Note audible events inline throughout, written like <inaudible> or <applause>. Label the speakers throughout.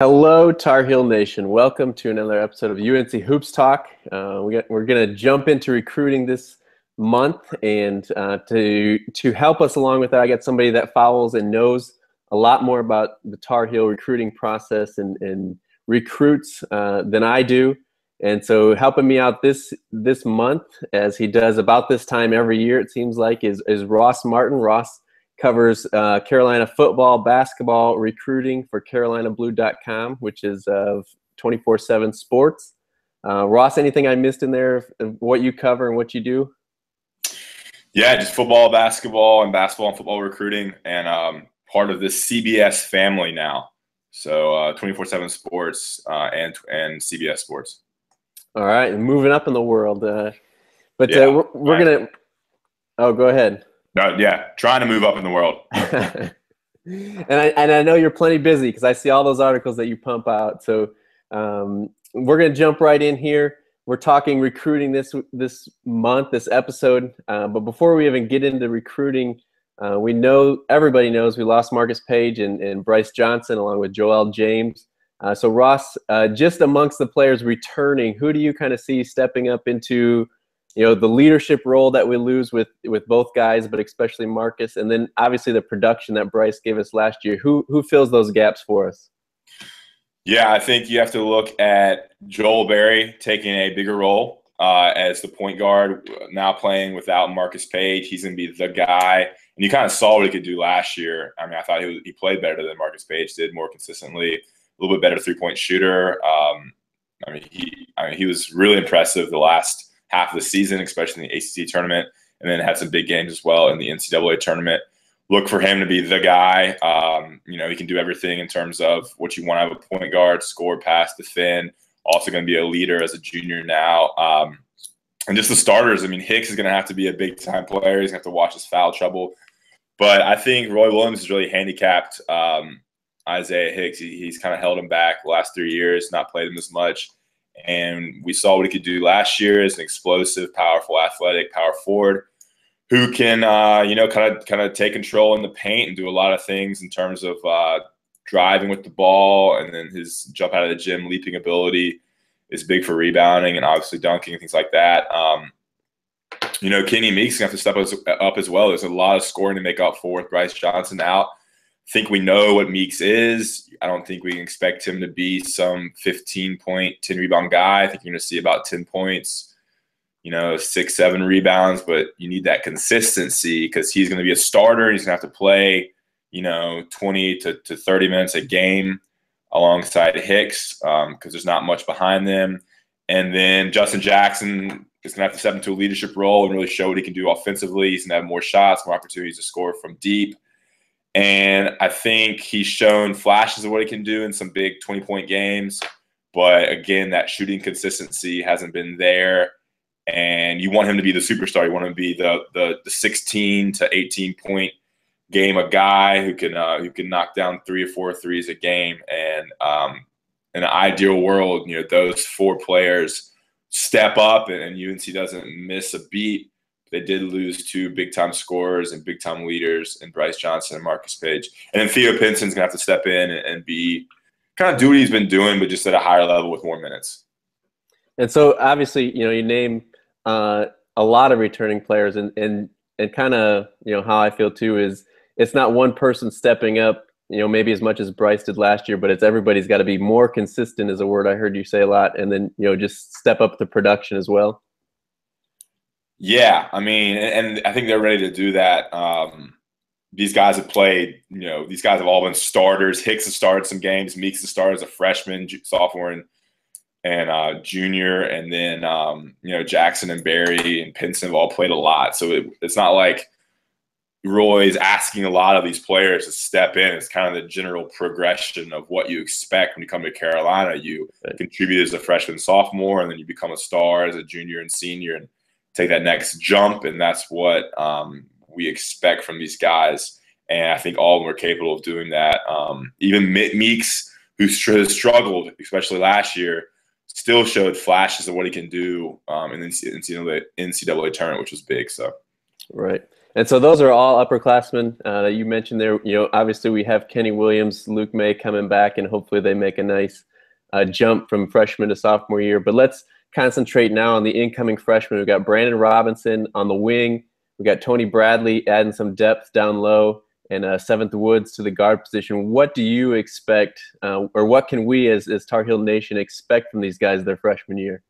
Speaker 1: Hello, Tar Heel Nation. Welcome to another episode of UNC Hoops Talk. Uh, we we're going to jump into recruiting this month, and uh, to to help us along with that, I got somebody that follows and knows a lot more about the Tar Heel recruiting process and, and recruits uh, than I do. And so, helping me out this this month, as he does about this time every year, it seems like, is is Ross Martin. Ross covers uh, Carolina football, basketball, recruiting for CarolinaBlue.com, which is of 24 7 sports. Uh, Ross, anything I missed in there of what you cover and what you do?
Speaker 2: Yeah, just football, basketball, and basketball and football recruiting, and um, part of this CBS family now. So uh, 24 7 sports uh, and, and CBS sports.
Speaker 1: All right, moving up in the world. Uh, but yeah, we're, we're right. going to. Oh, go ahead.
Speaker 2: No, yeah, trying to move up in the world. <laughs>
Speaker 1: and I and I know you're plenty busy because I see all those articles that you pump out. So um, we're gonna jump right in here. We're talking recruiting this this month, this episode. Uh, but before we even get into recruiting, uh, we know everybody knows we lost Marcus Paige and, and Bryce Johnson along with Joel James. Uh, so Ross, uh, just amongst the players returning, who do you kind of see stepping up into you know the leadership role that we lose with with both guys, but especially Marcus, and then obviously the production that Bryce gave us last year. Who who fills those gaps for us?
Speaker 2: Yeah, I think you have to look at Joel Berry taking a bigger role uh, as the point guard, now playing without Marcus Paige. He's going to be the guy. And you kind of saw what he could do last year. I mean, I thought he, was, he played better than Marcus Paige did, more consistently, a little bit better three point shooter. Um, I mean, he I mean, he was really impressive the last half of the season, especially in the ACC tournament, and then had some big games as well in the NCAA tournament. Look for him to be the guy. Um, you know, he can do everything in terms of what you want out of a point guard: score, pass, defend. Also, going to be a leader as a junior now. Um, and just the starters. I mean, Hicks is going to have to be a big time player. He's going to have to watch his foul trouble. But I think Roy Williams has really handicapped um, Isaiah Hicks. He, he's kind of held him back the last three years, not played him as much. And we saw what he could do last year as an explosive, powerful, athletic power forward who can, uh, you know, kind of kind of take control in the paint and do a lot of things in terms of uh, driving with the ball, and then his jump out of the gym leaping ability is big for rebounding and obviously dunking and things like that. Um, you know, Kenny Meeks gonna have to step up as well. There's a lot of scoring to make up for with Bryce Johnson out think we know what Meeks is. I don't think we can expect him to be some 15 point, 10 rebound guy. I think you're going to see about 10 points, you know, six, seven rebounds, but you need that consistency because he's going to be a starter. He's going to have to play, you know, 20 to, to 30 minutes a game alongside Hicks because um, there's not much behind them. And then Justin Jackson is going to have to step into a leadership role and really show what he can do offensively. He's going to have more shots, more opportunities to score from deep. And I think he's shown flashes of what he can do in some big 20 point games. But again, that shooting consistency hasn't been there. And you want him to be the superstar. You want him to be the the, the 16 to 18 point game, a guy who can uh, who can knock down three or four threes a game. And um, in an ideal world, you know, those four players step up and, and UNC doesn't miss a beat they did lose two big time scorers and big time leaders in Bryce Johnson and Marcus Paige. And then Theo Pinson's gonna have to step in and, and be kind of do what he's been doing, but just at a higher level with more minutes.
Speaker 1: And so obviously, you know, you name uh, a lot of returning players and and and kind of, you know, how I feel too is it's not one person stepping up, you know, maybe as much as Bryce did last year, but it's everybody's got to be more consistent is a word I heard you say a lot and then, you know, just step up the production as well.
Speaker 2: Yeah, I mean, and I think they're ready to do that. Um, these guys have played, you know, these guys have all been starters. Hicks has started some games. Meeks has started as a freshman, sophomore, and and uh, junior, and then um, you know Jackson and Berry and Pinson have all played a lot. So it, it's not like Roy's asking a lot of these players to step in. It's kind of the general progression of what you expect when you come to Carolina. You contribute as a freshman, sophomore, and then you become a star as a junior and senior, and take that next jump, and that's what um, we expect from these guys. And I think all of them are capable of doing that. Um, even Meeks, who struggled, especially last year, still showed flashes of what he can do um, in the NCAA, tournament, which was big. So,
Speaker 1: right. And so those are all upperclassmen uh, that you mentioned there. You know, obviously we have Kenny Williams, Luke Maye coming back, and hopefully they make a nice uh, jump from freshman to sophomore year. But let's concentrate now on the incoming freshmen. We've got Brandon Robinson on the wing. We've got Tony Bradley adding some depth down low, and uh, Seventh Woods to the guard position. What do you expect, uh, or what can we as, as Tar Heel Nation expect from these guys their freshman year?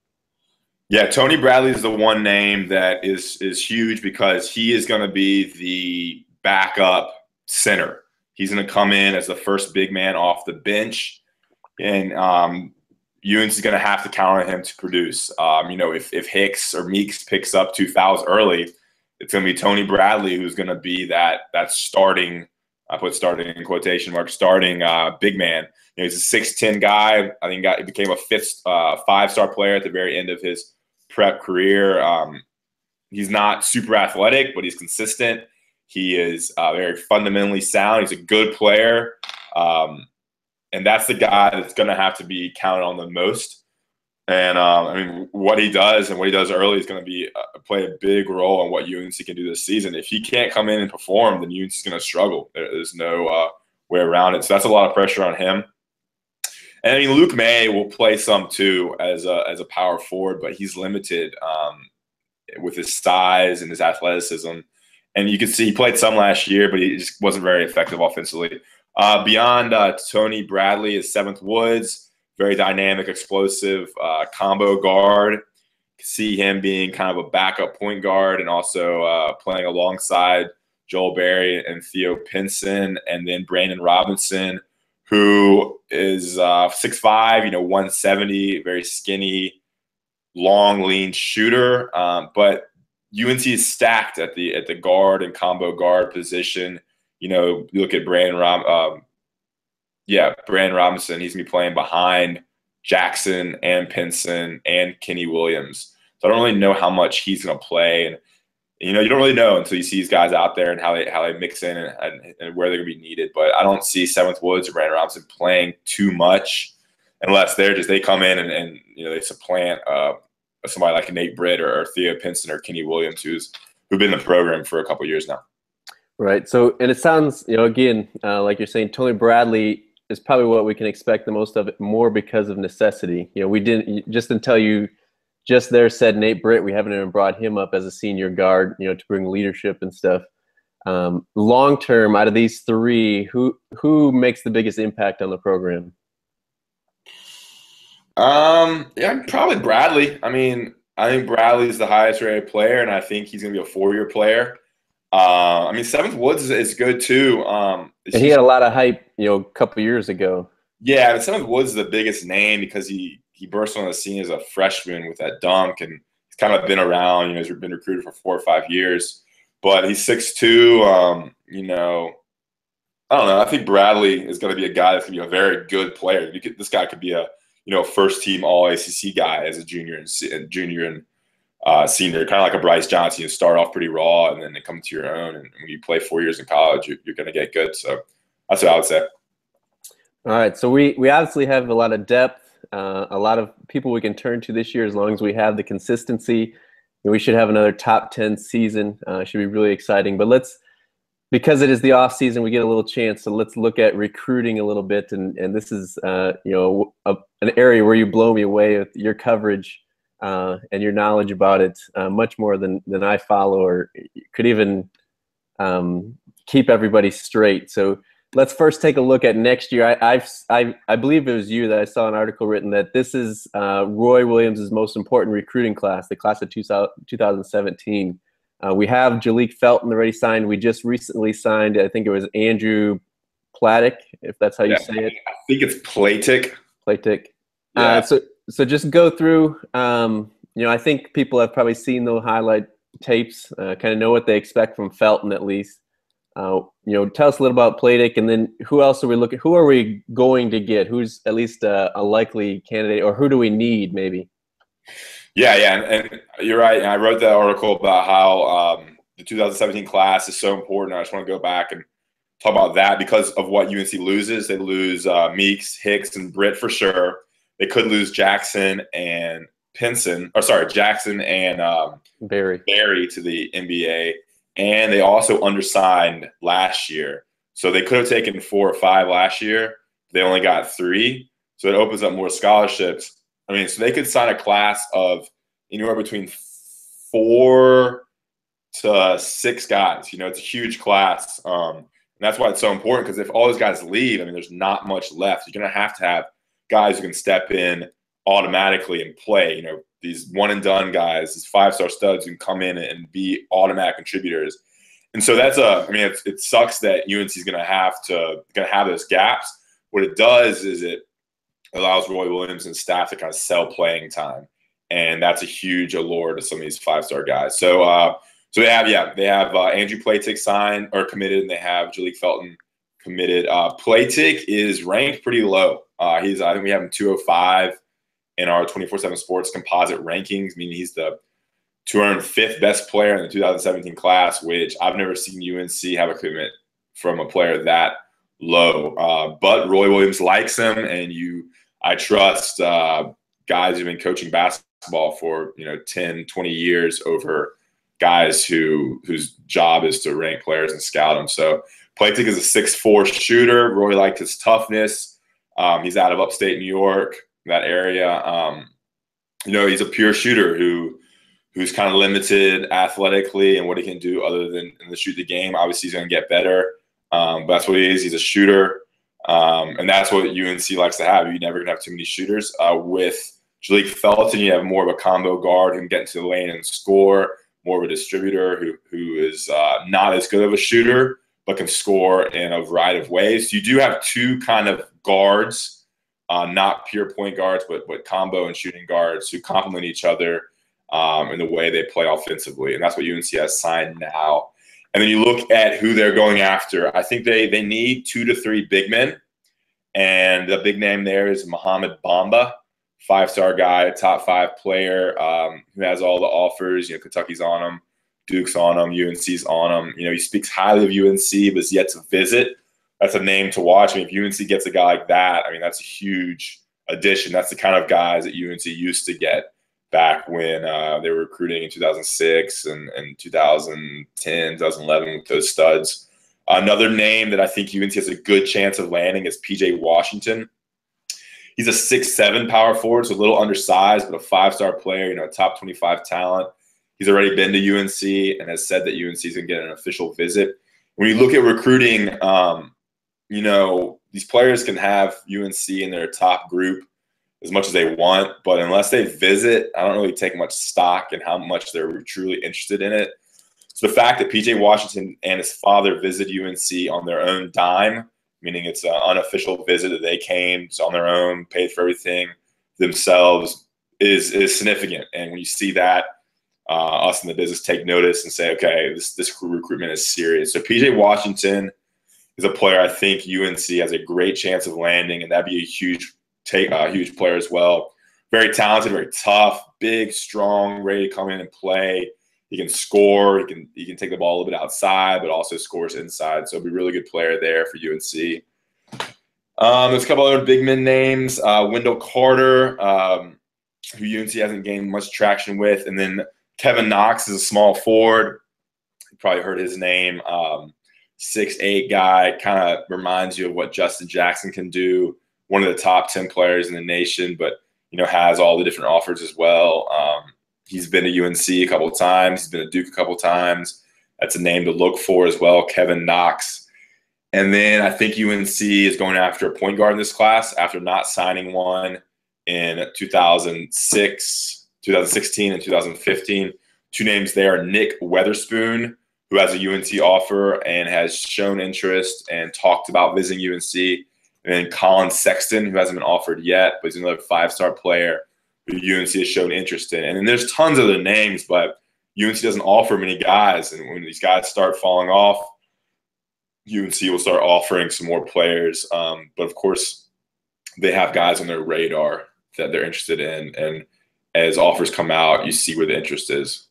Speaker 2: Yeah, Tony Bradley is the one name that is is huge because he is going to be the backup center. He's going to come in as the first big man off the bench, and um, UNC is going to have to count on him to produce. Um, you know, if if Hicks or Meeks picks up two fouls early, it's going to be Tony Bradley who's going to be that that starting. I put starting in quotation marks, starting uh, big man. You know, he's a six ten guy. I think got, he became a fifth uh, five star player at the very end of his prep career. Um, he's not super athletic, but he's consistent. He is uh, very fundamentally sound. He's a good player. Um, and that's the guy that's going to have to be counted on the most. And um, I mean, what he does and what he does early is going to be uh, play a big role in what UNC can do this season. If he can't come in and perform, then UNC is going to struggle. There's no uh, way around it. So that's a lot of pressure on him. And I mean, Luke Maye will play some too as a as a power forward, but he's limited um, with his size and his athleticism. And you can see he played some last year, but he just wasn't very effective offensively. Uh, beyond uh, Tony Bradley is Seventh Woods, very dynamic, explosive uh, combo guard. See him being kind of a backup point guard and also uh, playing alongside Joel Berry and Theo Pinson, and then Brandon Robinson, who is uh, 6'5", you know, 170, very skinny, long, lean shooter. Um, but UNC is stacked at the at the guard and combo guard position you know, you look at Brandon Rom, um, yeah, Brandon Robinson. He's gonna be playing behind Jackson and Pinson and Kenny Williams. So I don't really know how much he's gonna play, and you know, you don't really know until you see these guys out there and how they how they mix in and, and, and where they're gonna be needed. But I don't see Seventh Woods or Brandon Robinson playing too much unless they're just they come in and, and you know they supplant uh, somebody like Nate Britt or, or Theo Pinson or Kenny Williams, who's who've been in the program for a couple years now.
Speaker 1: Right. So, and it sounds, you know, again, uh, like you're saying, Tony Bradley is probably what we can expect the most of it more because of necessity. You know, we didn't just until you just there said Nate Britt, we haven't even brought him up as a senior guard, you know, to bring leadership and stuff. Um, long term, out of these three, who who makes the biggest impact on the program?
Speaker 2: Um, yeah, probably Bradley. I mean, I think Bradley's the highest rated player, and I think he's going to be a four year player. Uh, I mean, Seventh Woods is, is good too. Um,
Speaker 1: he had a lot of hype, you know, a couple years ago.
Speaker 2: Yeah, and Seventh Woods is the biggest name because he he burst on the scene as a freshman with that dunk, and he's kind of been around. You know, he's been recruited for four or five years, but he's six two. Um, you know, I don't know. I think Bradley is going to be a guy that's going to be a very good player. Could, this guy could be a you know first team All ACC guy as a junior and junior and uh, senior, kind of like a Bryce Johnson. You start off pretty raw, and then they come to your own. And when you play four years in college, you're, you're going to get good. So that's what I would say.
Speaker 1: All right. So we we obviously have a lot of depth, uh, a lot of people we can turn to this year. As long as we have the consistency, we should have another top ten season. Uh, should be really exciting. But let's because it is the off season, we get a little chance. So let's look at recruiting a little bit. And and this is uh, you know a, an area where you blow me away with your coverage uh, and your knowledge about it uh, much more than than I follow or could even um, keep everybody straight. So let's first take a look at next year. I, I've, I, I believe it was you that I saw an article written that this is uh, Roy Williams' most important recruiting class, the class of 2017. Uh, we have Jalek Felton already signed. We just recently signed, I think it was Andrew Platek, if that's how you yeah, say it.
Speaker 2: I think it's Platek.
Speaker 1: Platek. Uh, yeah. so so just go through. Um, you know, I think people have probably seen the highlight tapes, uh, kind of know what they expect from Felton at least. Uh, you know, tell us a little about Platek, and then who else are we looking? Who are we going to get? Who's at least a, a likely candidate, or who do we need maybe?
Speaker 2: Yeah, yeah, and, and you're right. And I wrote that article about how um, the 2017 class is so important. I just want to go back and talk about that because of what UNC loses. They lose uh, Meeks, Hicks, and Britt for sure. They could lose Jackson and Pinson, or sorry, Jackson and um,
Speaker 1: Berry
Speaker 2: Berry to the NBA. and they also undersigned last year. So they could have taken four or five last year. They only got three. So it opens up more scholarships. I mean, so they could sign a class of anywhere between four to six guys. You know, it's a huge class. Um, and that's why it's so important because if all those guys leave, I mean, there's not much left. You're going to have to have guys who can step in automatically and play. You know, these one and done guys, these five star studs who can come in and be automatic contributors. And so that's a, I mean, it, sucks that UNC is going to have to, going to have those gaps. What it does is it allows Roy Williams and staff to kind of sell playing time. And that's a huge allure to some of these five star guys. So, uh, so they have, yeah, they have uh, Andrew Platek signed or committed, and they have Jalek Felton committed. Uh, Platek is ranked pretty low. Uh, he's, I think we have him 205 in our 24 7 sports composite rankings, meaning he's the 205th best player in the 2017 class, which I've never seen UNC have a commitment from a player that low. Uh, but Roy Williams likes him, and you, I trust uh, guys who've been coaching basketball for you know 10, 20 years over guys who whose job is to rank players and scout them. So Platek is a six-four shooter. Roy liked his toughness. Um, he's out of upstate New York, that area. Um, you know, he's a pure shooter who who's kind of limited athletically and what he can do other than, than shoot the game. Obviously, he's going to get better. Um, but that's what he is. He's a shooter. Um, and that's what UNC likes to have. You're never going to have too many shooters. Uh, with Jalek Felton, you have more of a combo guard who can get into the lane and score, more of a distributor who, who is uh, not as good of a shooter, but can score in a variety of ways. You do have two kind of guards, uh, not pure point guards, but, but combo and shooting guards who complement each other um, in the way they play offensively. And that's what UNC has signed now. And then you look at who they're going after. I think they they need two to three big men, and the big name there is Mohamed Bamba, five star guy, top five player um, who has all the offers. You know, Kentucky's on him, Duke's on him, UNC's on him. You know, he speaks highly of UNC, but is yet to visit. That's a name to watch. I mean, if UNC gets a guy like that, I mean, that's a huge addition. That's the kind of guys that UNC used to get back when uh, they were recruiting in 2006 and, and 2010, 2011 with those studs. Another name that I think UNC has a good chance of landing is PJ Washington. He's a six-seven power forward, so a little undersized, but a five-star player, you know, top 25 talent. He's already been to UNC and has said that UNC is going to get an official visit. When you look at recruiting, um, you know, these players can have UNC in their top group as much as they want, but unless they visit, I don't really take much stock in how much they're truly interested in it. So the fact that PJ Washington and his father visit UNC on their own dime, meaning it's an unofficial visit that they came on their own, paid for everything themselves, is is significant. And when you see that, uh, us in the business take notice and say, okay, this this recruitment is serious. So PJ Washington is a player I think UNC has a great chance of landing, and that'd be a huge take a huge player as well. Very talented, very tough, big, strong, ready to come in and play. He can score. He can he can take the ball a little bit outside, but also scores inside. So it'd be a really good player there for UNC. Um, there's a couple other big men names. Uh, Wendell Carter, um, who UNC hasn't gained much traction with, and then Kevin Knox is a small forward. You probably heard his name. Um, six eight guy, kind of reminds you of what Justin Jackson can do one of the top 10 players in the nation, but, you know, has all the different offers as well. Um, he's been to UNC a couple of times. He's been to Duke a couple of times. That's a name to look for as well, Kevin Knox. And then I think UNC is going after a point guard in this class after not signing one in 2006, 2016, and 2015. Two names there Nick Weatherspoon, who has a UNC offer and has shown interest and talked about visiting UNC and then Collin Sexton, who hasn't been offered yet, but he's another five star player who UNC has shown interest in. And then there's tons of other names, but UNC doesn't offer many guys. And when these guys start falling off, UNC will start offering some more players. Um, but of course, they have guys on their radar that they're interested in. And as offers come out, you see where the interest is.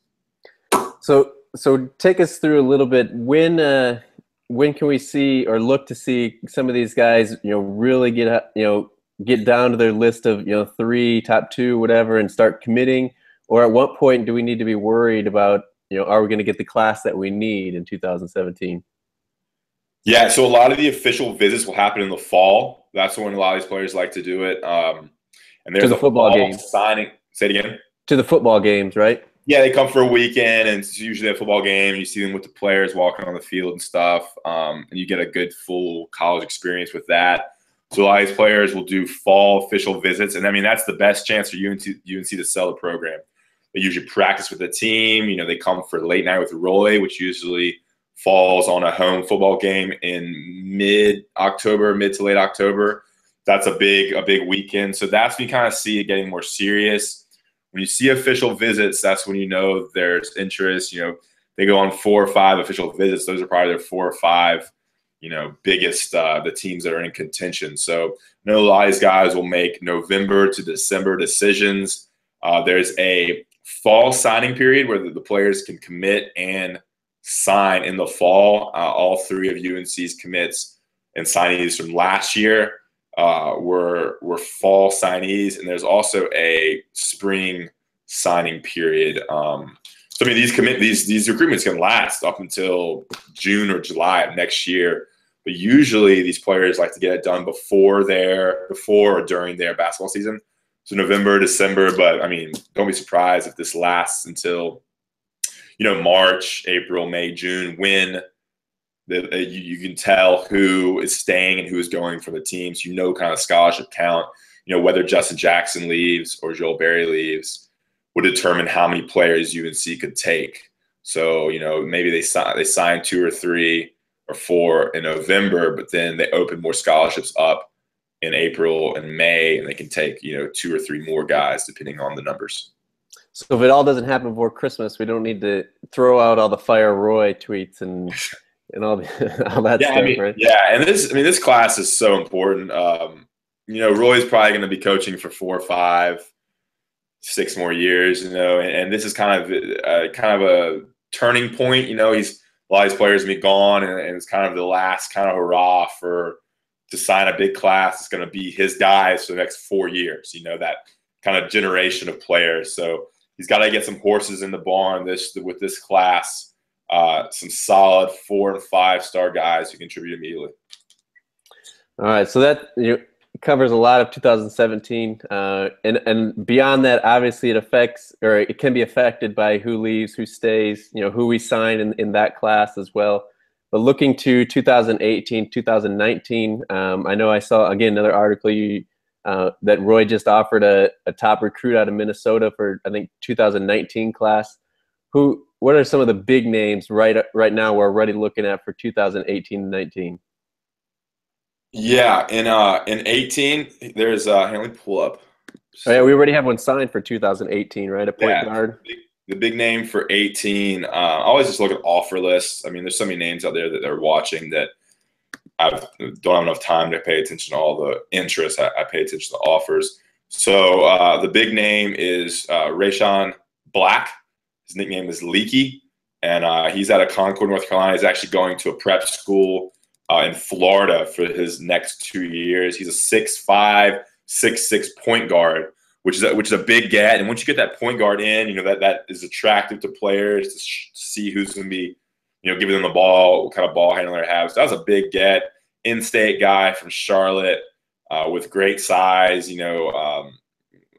Speaker 1: So, so take us through a little bit. When uh, when can we see or look to see some of these guys, you know, really get you know get down to their list of you know three, top two, whatever, and start committing? Or at what point do we need to be worried about you know, are we going to get the class that we need in 2017?
Speaker 2: Yeah, so a lot of the official visits will happen in the fall. That's when a lot of these players like to do it. Um, and there's
Speaker 1: the football game
Speaker 2: signing. Say it again.
Speaker 1: To the football games, right?
Speaker 2: Yeah, they come for a weekend, and it's usually a football game. You see them with the players walking on the field and stuff, um, and you get a good full college experience with that. So a lot of these players will do fall official visits, and I mean that's the best chance for UNC, UNC to sell the program. They usually practice with the team. You know, they come for late night with Roy, which usually falls on a home football game in mid October, mid to late October. That's a big a big weekend. So that's when you kind of see it getting more serious. When you see official visits, that's when you know there's interest. You know, they go on four or five official visits. Those are probably their four or five, you know, biggest uh, the teams that are in contention. So of these guys will make November to December decisions. Uh, there's a fall signing period where the, the players can commit and sign in the fall. Uh, all three of UNC's commits and signees from last year uh, were were fall signees, and there's also a spring signing period. Um, so I mean, these commit these these recruitments can last up until June or July of next year. But usually, these players like to get it done before their before or during their basketball season. So November, December. But I mean, don't be surprised if this lasts until you know, March, April, May, June, when the, uh, you, you, can tell who is staying and who is going from the teams. You know, kind of scholarship count. You know, whether Justin Jackson leaves or Joel Berry leaves would determine how many players UNC could take. So, you know, maybe they sign they sign two or three or four in November, but then they open more scholarships up in April and May, and they can take you know two or three more guys depending on the numbers.
Speaker 1: So if it all doesn't happen before Christmas, we don't need to throw out all the fire Roy tweets and <laughs> and all, the, <laughs> all that
Speaker 2: yeah,
Speaker 1: stuff,
Speaker 2: I mean,
Speaker 1: right?
Speaker 2: Yeah, and this I mean this class is so important. Um, you know, Roy's probably going to be coaching for four or five, six more years. You know, and, and this is kind of a, kind of a turning point. You know, he's a lot of these players will be gone, and, and it's kind of the last kind of hurrah for to sign a big class. It's going to be his guys for the next four years. You know that kind of generation of players. So he's got to get some horses in the barn this with this class. Uh, some solid four and five star guys who contribute immediately.
Speaker 1: All right, so that you covers a lot of 2017, uh, and and beyond that, obviously it affects or it can be affected by who leaves, who stays, you know, who we sign in, in that class as well. But looking to 2018, 2019, um, I know I saw again another article you uh, that Roy just offered a, a top recruit out of Minnesota for I think 2019 class. Who? What are some of the big names right right now we're already looking at for 2018 and 19?
Speaker 2: Yeah, in uh in 18, there's uh let me pull up.
Speaker 1: Oh, yeah, we already have one signed for 2018, right? A point
Speaker 2: yeah,
Speaker 1: guard.
Speaker 2: The big, the big name for 18. Uh, I always just look at offer lists. I mean, there's so many names out there that they're watching that I don't have enough time to pay attention to all the interest. I, I pay attention to offers. So uh, the big name is uh, Rechon Black. His nickname is Leaky, and uh, he's out of Concord, North Carolina. He's actually going to a prep school uh, in Florida for his next two years. He's a six-five, six-six point guard, which is a, which is a big get. And once you get that point guard in, you know that that is attractive to players to, sh- see who's going to be you know, giving them the ball, what kind of ball handler they have. So that was a big get. In-state guy from Charlotte uh, with great size. You know, um,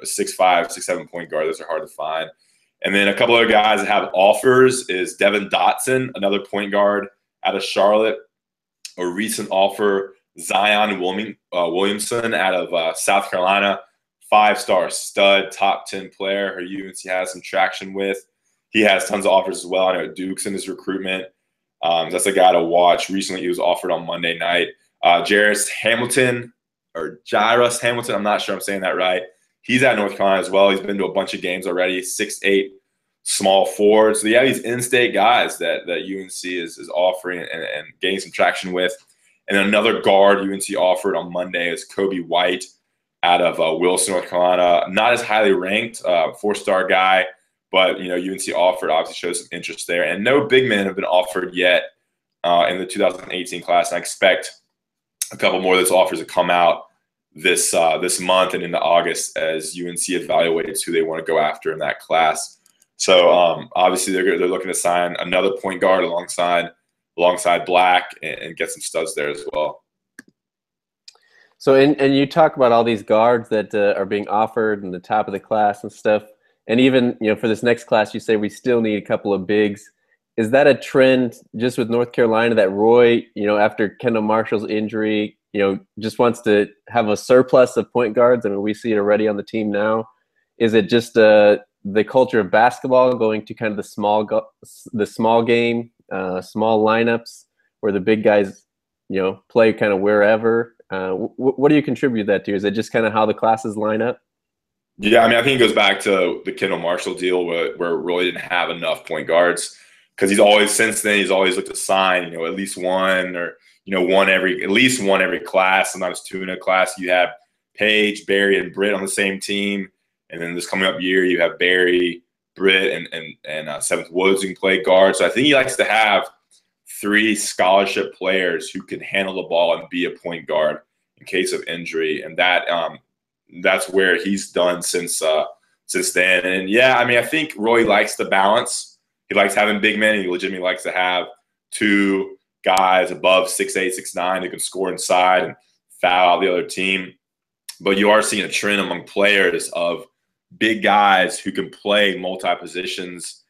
Speaker 2: six five, six seven point guard. Those are hard to find. And then a couple other guys that have offers is Devon Dotson, another point guard out of Charlotte. A recent offer, Zion uh, Williamson out of uh, South Carolina, five star stud, top 10 player Her UNC has some traction with. He has tons of offers as well. I know Duke's in his recruitment. Um, that's a guy to watch. Recently, he was offered on Monday night. Uh, Jairus Hamilton or Jairus Hamilton, I'm not sure I'm saying that right. He's at North Carolina as well. He's been to a bunch of games already. Six eight, small forward. So have these in-state guys that that UNC is is offering and, and getting some traction with. And another guard UNC offered on Monday is Coby White out of uh, Wilson, North Carolina. Not as highly ranked, uh, four-star guy. But you know, UNC offered obviously shows some interest there, and no big men have been offered yet uh, in the 2018 class. And I expect a couple more of those offers to come out this uh, this month and into August as UNC evaluates who they want to go after in that class. So um, obviously they're they're looking to sign another point guard alongside alongside Black and, and get some studs there as well.
Speaker 1: So and and you talk about all these guards that uh, are being offered in the top of the class and stuff, and even you know for this next class you say we still need a couple of bigs. Is that a trend just with North Carolina that Roy, you know, after Kendall Marshall's injury, you know, just wants to have a surplus of point guards? I mean, we see it already on the team now. Is it just uh, the culture of basketball going to kind of the small go- the small game, uh, small lineups where the big guys, you know, play kind of wherever? Uh, w- what do you contribute that to? Is it just kind of how the classes line up?
Speaker 2: Yeah, I mean, I think it goes back to the Kendall Marshall deal where, where Roy didn't have enough point guards because he's always since then he's always looked to sign, you know, at least one or you know one every at least one every class. Sometimes two in a class. You have Paige, Berry, and Britt on the same team, and then this coming up year you have Berry, Britt, and and and uh, Seventh Woods can play guard. So I think he likes to have three scholarship players who can handle the ball and be a point guard in case of injury, and that um, that's where he's done since uh, since then. And yeah, I mean, I think Roy likes the balance. He likes having big men. He legitimately likes to have two guys above six eight, six nine who can score inside and foul out the other team. But you are seeing a trend among players of big guys who can play multi positions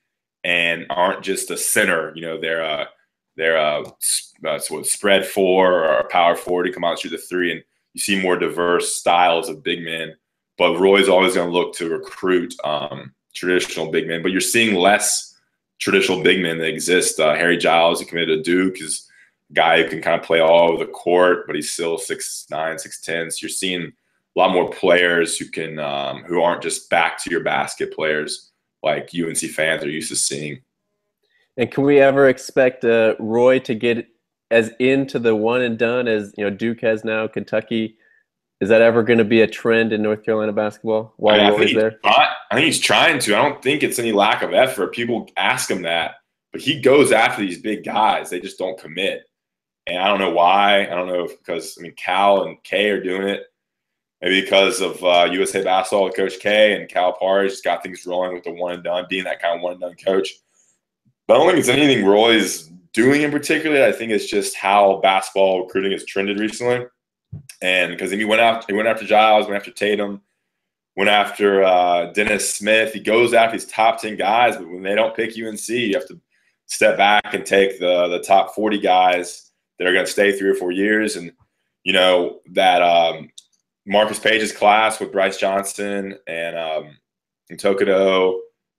Speaker 2: and aren't just a center. You know, they're a they're a, uh, so spread four or a power four to come out and shoot the three, and you see more diverse styles of big men. But Roy's always going to look to recruit um, traditional big men. But you're seeing less traditional big men that exist. Uh, Harry Giles, who committed to Duke, is a guy who can kind of play all over the court, but he's still six nine, six ten. So you're seeing a lot more players who can um, who aren't just back to your basket players like UNC fans are used to seeing.
Speaker 1: And can we ever expect uh, Roy to get as into the one and done as you know Duke has now, Kentucky? Is that ever going to be a trend in North Carolina basketball while I mean, Roy's there?
Speaker 2: I think he's trying to. I don't think it's any lack of effort. People ask him that, but he goes after these big guys. They just don't commit, and I don't know why. I don't know if because I mean Cal and K are doing it. Maybe because of uh, USA basketball with Coach K and Calipari just got things rolling with the one and done, being that kind of one and done coach. But I don't think it's anything Roy's doing in particular. I think it's just how basketball recruiting has trended recently. And because he went after he went after Giles, went after Tatum, went after uh, Dennis Smith. He goes after these top ten guys, but when they don't pick UNC, you have to step back and take the the top forty guys that are going to stay three or four years. And you know that um, Marcus Paige's class with Bryce Johnson and um, and Tokoto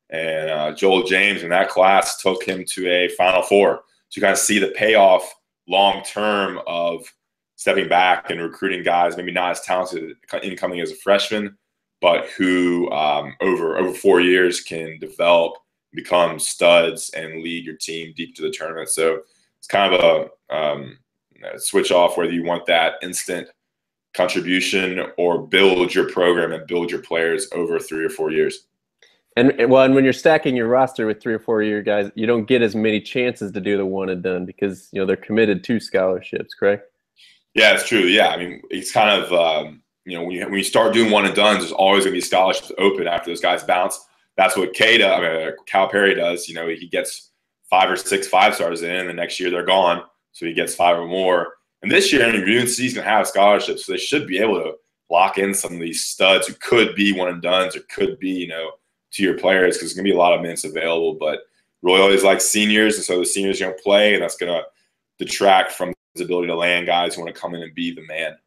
Speaker 2: and uh, Joel James in that class took him to a Final Four to kind of see the payoff long term of stepping back and recruiting guys maybe not as talented incoming as a freshman, but who um, over over four years can develop, become studs, and lead your team deep to the tournament. So it's kind of a, um, switch off whether you want that instant contribution or build your program and build your players over three or four years.
Speaker 1: And well, and when you're stacking your roster with three or four year guys, you don't get as many chances to do the one and done because you know they're committed to scholarships, correct?
Speaker 2: Yeah, it's true. Yeah, I mean, it's kind of um, you know when you when you start doing one and done, there's always going to be scholarships open after those guys bounce. That's what Kada, I mean, Calipari does. You know, he gets five or six five stars in, and the next year they're gone, so he gets five or more. And this year, I mean, going to have scholarships, so they should be able to lock in some of these studs who could be one and duns or could be, you know, to your players because there's going to be a lot of minutes available. But Roy always likes seniors, and so the seniors are going to play, and that's going to detract from his ability to land guys who want to come in and be the man.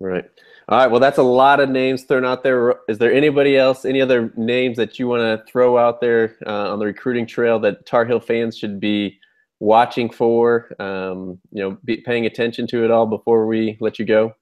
Speaker 1: Right. All right. Well, that's a lot of names thrown out there. Is there anybody else, any other names that you want to throw out there uh, on the recruiting trail that Tar Heel fans should be watching for? Um, you know, be paying attention to it all before we let you go.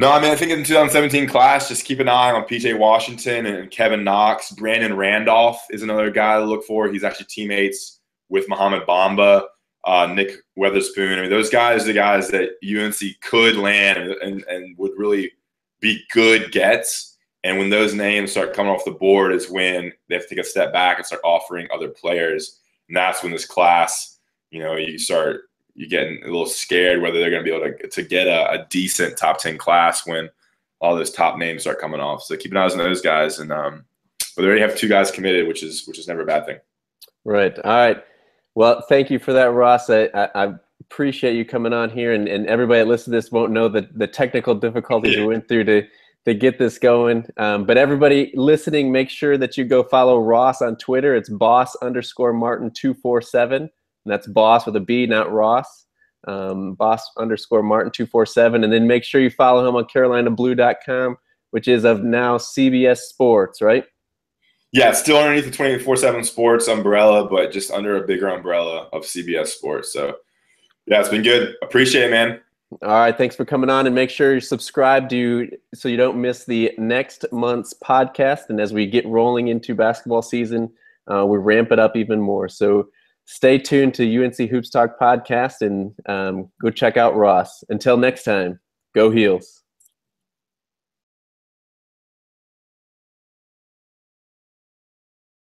Speaker 2: No, I mean, I think in the 2017 class, just keep an eye on PJ Washington and Kevin Knox. Brandon Randolph is another guy to look for. He's actually teammates with Mohamed Bamba, uh, Nick Weatherspoon. I mean, those guys are the guys that UNC could land and, and, would really be good gets. And when those names start coming off the board, is when they have to take a step back and start offering other players. And that's when this class, you know, you start you're getting a little scared whether they're going to be able to, to get a, a, decent top 10 class when all those top names start coming off. So keep an eye on those guys and um, but they already have two guys committed, which is which is never a bad thing.
Speaker 1: Right. All right. Well, thank you for that, Ross. I, I, I appreciate you coming on here, and, and everybody that listens to this won't know the, the technical difficulties we went through to to get this going. Um, but everybody listening, make sure that you go follow Ross on Twitter. It's boss underscore Martin two four seven, and that's boss with a B, not Ross. Um, boss underscore Martin two four seven, and then make sure you follow him on CarolinaBlue.com, which is of now CBS Sports, right?
Speaker 2: Yeah, still underneath the 24 7 sports umbrella, but just under a bigger umbrella of CBS Sports. So, yeah, it's been good. Appreciate it, man.
Speaker 1: All right, thanks for coming on, and make sure you subscribe to so you don't miss the next month's podcast. And as we get rolling into basketball season, uh, we ramp it up even more. So stay tuned to UNC Hoops Talk podcast, and um, go check out Ross. Until next time, go Heels.